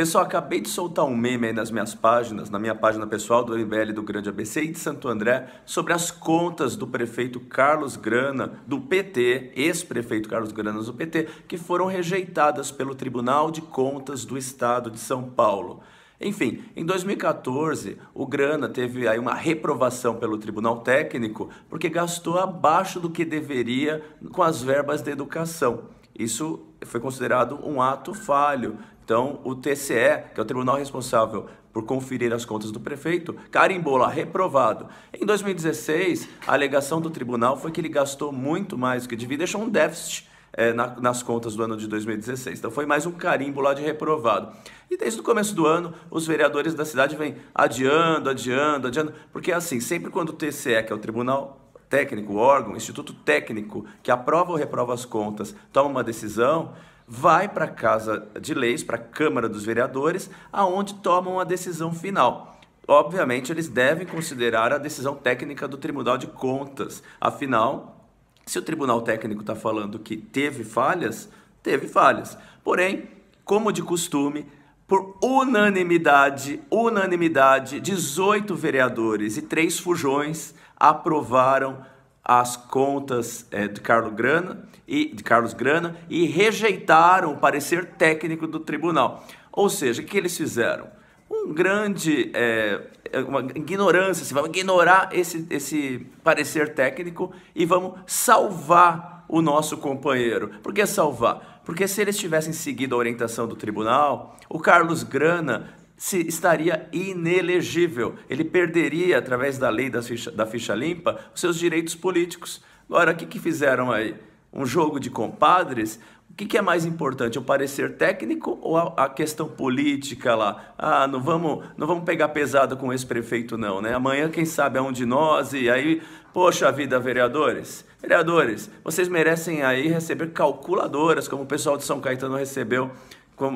Pessoal, acabei de soltar um meme aí nas minhas páginas, na minha página pessoal do MBL do Grande ABC e de Santo André, sobre as contas do prefeito Carlos Grana, do PT, ex-prefeito Carlos Grana do PT, que foram rejeitadas pelo Tribunal de Contas do Estado de São Paulo. Enfim, em 2014, o Grana teve aí uma reprovação pelo Tribunal Técnico porque gastou abaixo do que deveria com as verbas de educação. Isso foi considerado um ato falho. Então, o TCE, que é o tribunal responsável por conferir as contas do prefeito, carimbou lá, reprovado. Em 2016, a alegação do tribunal foi que ele gastou muito mais do que devia, deixou um déficit é, na, nas contas do ano de 2016. Então foi mais um carimbo lá de reprovado. E desde o começo do ano, os vereadores da cidade vêm adiando, adiando, adiando, porque assim, sempre quando o TCE, que é o Tribunal técnico, órgão, instituto técnico que aprova ou reprova as contas, toma uma decisão, vai para a Casa de Leis, para a Câmara dos Vereadores, aonde tomam a decisão final. Obviamente, eles devem considerar a decisão técnica do Tribunal de Contas. Afinal, se o Tribunal Técnico está falando que teve falhas, teve falhas. Porém, como de costume, por unanimidade, unanimidade, 18 vereadores e três fujões aprovaram as contas é, de Carlos Grana e de Carlos Grana e rejeitaram o parecer técnico do tribunal. Ou seja, o que eles fizeram? Um grande é, uma ignorância, assim, vamos ignorar esse, esse parecer técnico e vamos salvar o nosso companheiro. Por que salvar? Porque se eles tivessem seguido a orientação do tribunal, o Carlos Grana se estaria inelegível. Ele perderia, através da lei da ficha, da ficha limpa, os seus direitos políticos. Agora, o que, que fizeram aí? Um jogo de compadres? O que, que é mais importante, o parecer técnico ou a, a, questão política lá? Ah, não vamos, não vamos pegar pesado com esse prefeito não, né? Amanhã, quem sabe, é um de nós e aí, poxa vida, vereadores, vereadores, vocês merecem aí receber calculadoras, como o pessoal de São Caetano recebeu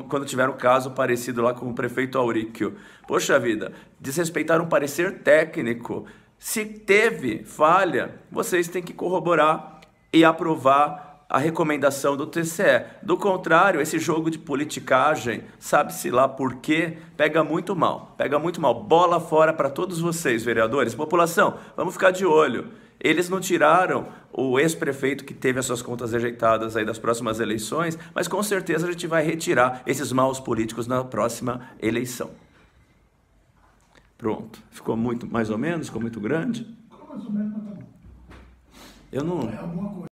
quando tiveram um caso parecido lá com o prefeito Auríquio. Poxa vida, desrespeitar um parecer técnico. Se teve falha, vocês têm que corroborar e aprovar a recomendação do TCE. Do contrário, esse jogo de politicagem, sabe-se lá por quê, pega muito mal. Pega muito mal. Bola fora para todos vocês, vereadores. População, vamos ficar de olho. Eles não tiraram o ex-prefeito que teve as suas contas rejeitadas aí das próximas eleições, mas com certeza a gente vai retirar esses maus políticos na próxima eleição. Pronto. Ficou muito, mais ou menos? Ficou muito grande? Ficou mais ou menos, mas tá bom. Eu não. É alguma coisa.